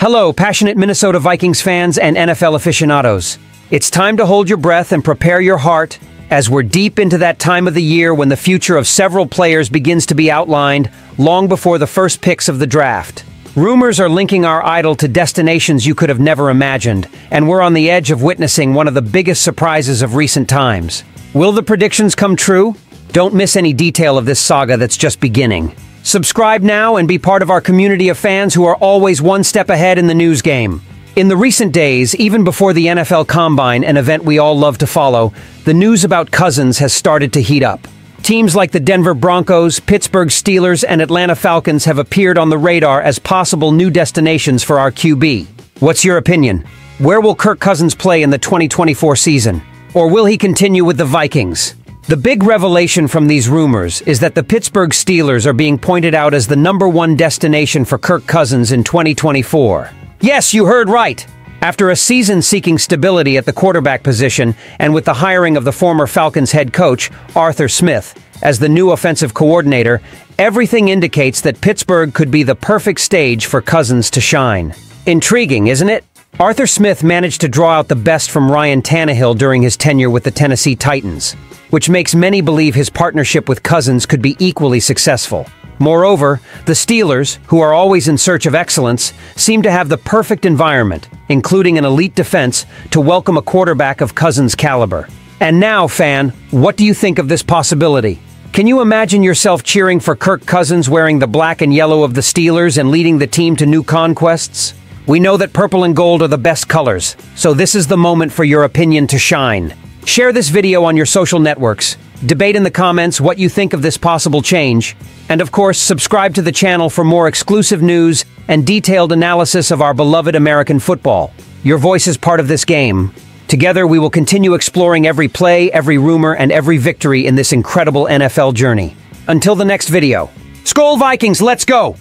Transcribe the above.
Hello, passionate Minnesota Vikings fans and NFL aficionados. It's time to hold your breath and prepare your heart as we're deep into that time of the year when the future of several players begins to be outlined long before the first picks of the draft. Rumors are linking our idol to destinations you could have never imagined, and we're on the edge of witnessing one of the biggest surprises of recent times. Will the predictions come true? Don't miss any detail of this saga that's just beginning. Subscribe now and be part of our community of fans who are always one step ahead in the news game. In the recent days, even before the NFL Combine, an event we all love to follow, the news about Cousins has started to heat up. Teams like the Denver Broncos, Pittsburgh Steelers, and Atlanta Falcons have appeared on the radar as possible new destinations for our QB. What's your opinion? Where will Kirk Cousins play in the 2024 season? Or will he continue with the Vikings? The big revelation from these rumors is that the Pittsburgh Steelers are being pointed out as the number one destination for Kirk Cousins in 2024. Yes, you heard right! After a season seeking stability at the quarterback position and with the hiring of the former Falcons head coach, Arthur Smith, as the new offensive coordinator, everything indicates that Pittsburgh could be the perfect stage for Cousins to shine. Intriguing, isn't it? Arthur Smith managed to draw out the best from Ryan Tannehill during his tenure with the Tennessee Titans which makes many believe his partnership with Cousins could be equally successful. Moreover, the Steelers, who are always in search of excellence, seem to have the perfect environment, including an elite defense, to welcome a quarterback of Cousins' caliber. And now, fan, what do you think of this possibility? Can you imagine yourself cheering for Kirk Cousins wearing the black and yellow of the Steelers and leading the team to new conquests? We know that purple and gold are the best colors, so this is the moment for your opinion to shine. Share this video on your social networks. Debate in the comments what you think of this possible change. And of course, subscribe to the channel for more exclusive news and detailed analysis of our beloved American football. Your voice is part of this game. Together, we will continue exploring every play, every rumor, and every victory in this incredible NFL journey. Until the next video. Skol Vikings, let's go!